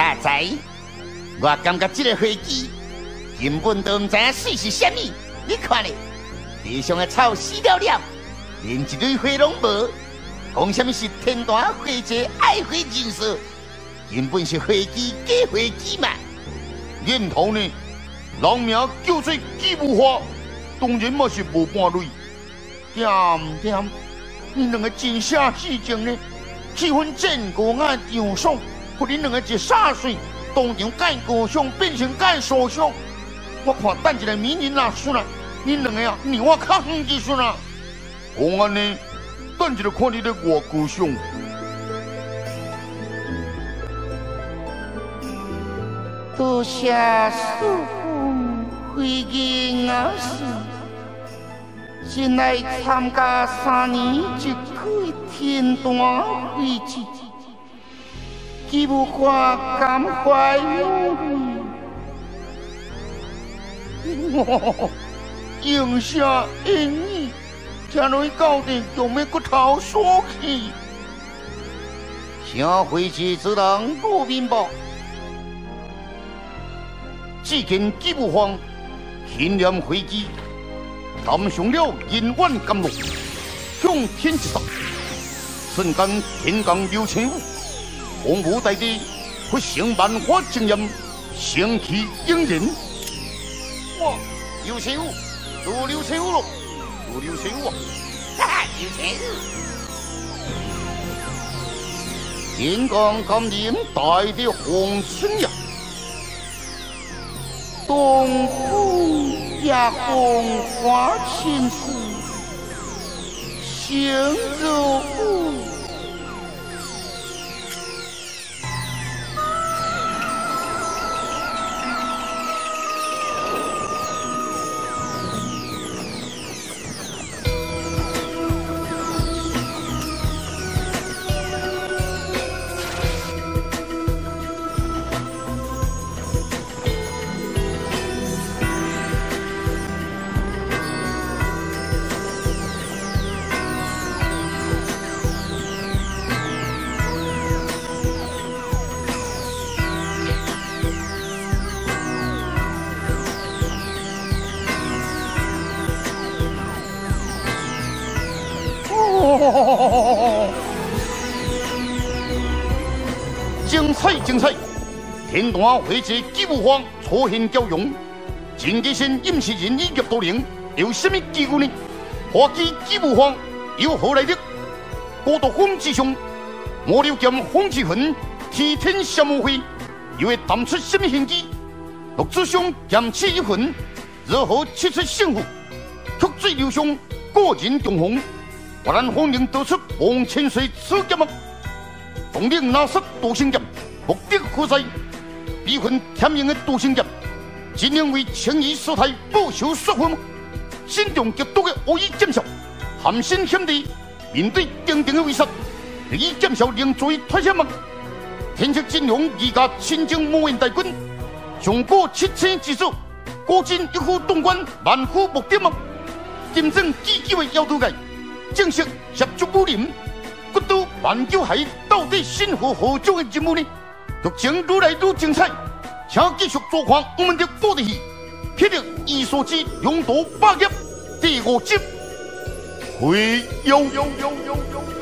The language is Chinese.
大仔，我感觉这个飞机根本都唔知影水是虾米。你看咧，地上的草死了了，连一堆花拢无。讲什么是天大飞机爱飞人生，根本是飞机假飞机嘛。念头呢？人名叫做纪无花，当然嘛是无半类。点点，你两个真下事情呢？气氛真高啊，张爽，不你两个一洒水，当场干高尚变成改受伤。我看等一个明年哪算啦？你两个啊，你我较远就算啦。我安呢？等一个看你的外高尚。多谢师傅回应我时，前来参加三年一开天大会之，既无花感怀我，应下恩义，将来到底有没骨头说起？下回去只当不明白。只见纪无方天念飞机，踏上了银万甘露，向天一扫，瞬间天降六千五，洪武大帝不胜万花惊艳，盛气英人。哇，六千五，都六千五了，都六千五，哈哈，六千五。天降甘霖，大地红春呀！东湖也红花千树，心如。精彩精彩！天大会者纪无方初现教勇，前几县饮食人以及多灵，有什么机构呢？花基纪无方有何来历？孤独风之雄，魔流剑风之魂，替天下无悔，又会弹出什么玄机？陆之上剑气一魂，如何切出胜负？曲水流觞，过人我让方宁得出王千岁此剑吗？统领拿出独行剑，目的何在？逼婚天命的独行剑，只能为情义所态，报仇雪恨吗？心中极度的恶意奸笑，含心险地面对定定的威慑，以奸笑令罪脱险吗？天策金龙二家亲征无缘大军，雄过七千之数，果真一夫当关，万夫莫敌吗？真正积极为要渡界。正式协助武林，国都挽救海，到底身负何种的节目呢？剧情越来越精彩，请继续收看我们的故事戏《霹雳伊所之勇夺霸业》第五集。会有有有有有。